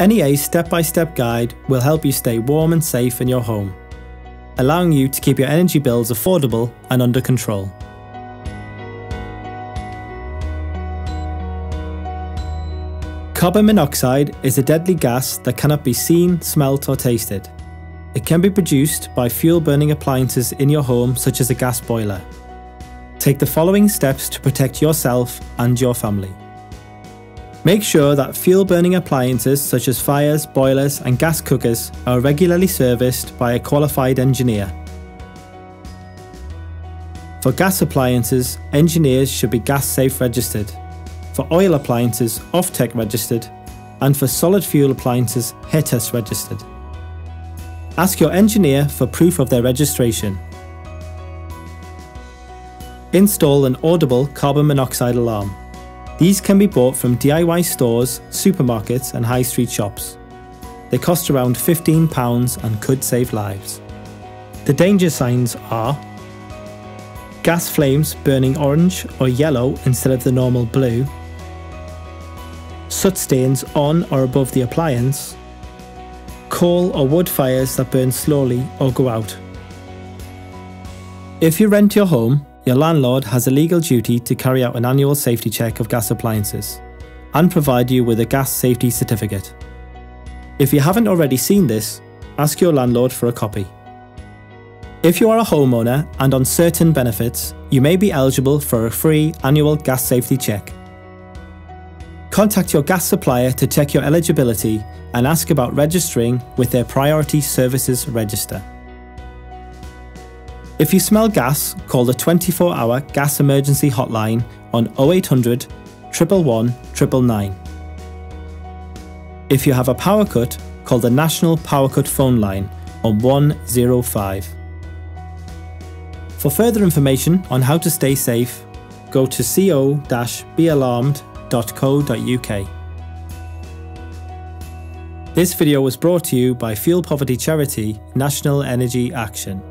NEA's step-by-step guide will help you stay warm and safe in your home, allowing you to keep your energy bills affordable and under control. Carbon monoxide is a deadly gas that cannot be seen, smelt or tasted. It can be produced by fuel burning appliances in your home such as a gas boiler. Take the following steps to protect yourself and your family. Make sure that fuel burning appliances such as fires, boilers and gas cookers are regularly serviced by a qualified engineer. For gas appliances, engineers should be gas safe registered for oil appliances OFTEC registered, and for solid fuel appliances HETAS registered. Ask your engineer for proof of their registration. Install an audible carbon monoxide alarm. These can be bought from DIY stores, supermarkets and high street shops. They cost around £15 and could save lives. The danger signs are gas flames burning orange or yellow instead of the normal blue, soot stains on or above the appliance, coal or wood fires that burn slowly or go out. If you rent your home, your landlord has a legal duty to carry out an annual safety check of gas appliances and provide you with a gas safety certificate. If you haven't already seen this, ask your landlord for a copy. If you are a homeowner and on certain benefits, you may be eligible for a free annual gas safety check. Contact your gas supplier to check your eligibility and ask about registering with their Priority Services Register. If you smell gas, call the 24 hour gas emergency hotline on 0800 111 999. If you have a power cut, call the National Power Cut phone line on 105. For further information on how to stay safe, go to co-bealarmed.com fuel.co.uk. This video was brought to you by Fuel Poverty Charity National Energy Action.